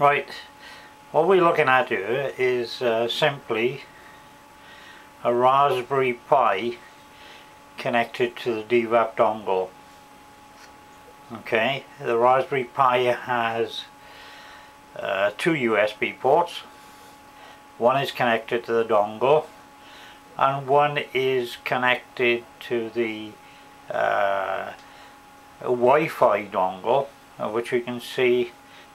Right, what we're looking at here is uh, simply a Raspberry Pi connected to the DVAP dongle. Okay, the Raspberry Pi has uh, two USB ports. One is connected to the dongle and one is connected to the uh, Wi-Fi dongle uh, which you can see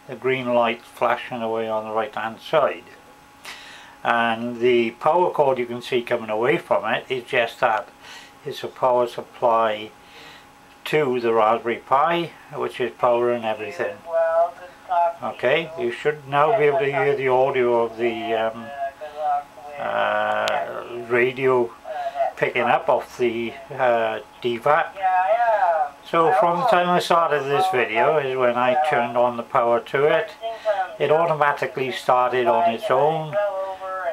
the green light flashing away on the right hand side. And the power cord you can see coming away from it is just that. It's a power supply to the Raspberry Pi which is powering everything. Okay you should now be able to hear the audio of the um, uh, radio picking up off the uh, DVAP so from the time I started this video is when I turned on the power to it. It automatically started on its own.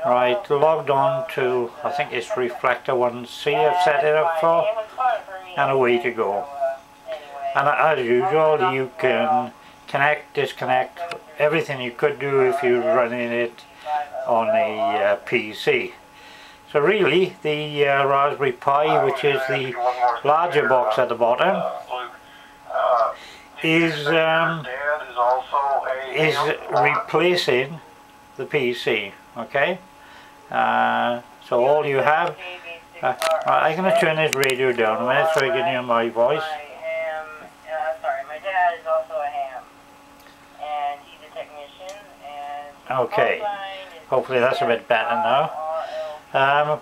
Right, logged on to, I think it's reflector 1C I've set it up for. And away to go. And as usual you can connect, disconnect, everything you could do if you're running it on a uh, PC. So really the uh, Raspberry Pi which is the larger box at the bottom is um, is replacing the PC okay? Uh, so all you have uh, I'm going to turn this radio down a minute so you can hear my voice. okay. hopefully that's a bit better now. Um,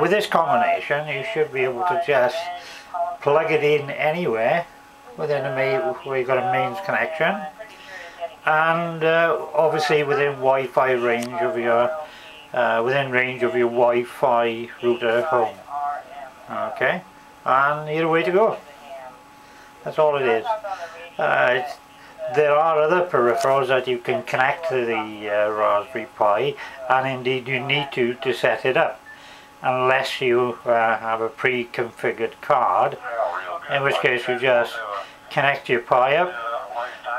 with this combination you should be able to just plug it in anywhere within a main, where you've got a mains connection. And uh, obviously within Wi-Fi range of your uh, within range of your Wi-Fi router at home. Okay. And you're way to go. That's all it is. Uh, there are other peripherals that you can connect to the uh, Raspberry Pi and indeed you need to to set it up. Unless you uh, have a pre-configured card in which case you just connect your Pi up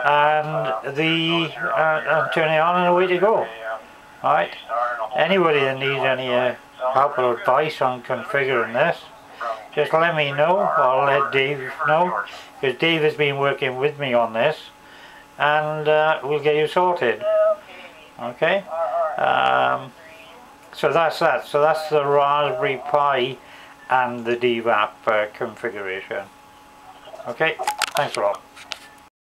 and the uh, and turn it on and away to go. Alright. Anybody that needs any uh, help or advice on configuring this just let me know I'll let Dave know because Dave has been working with me on this and uh, we'll get you sorted. Okay? Um, so that's that. So that's the Raspberry Pi and the DVAP uh, configuration. Okay thanks lot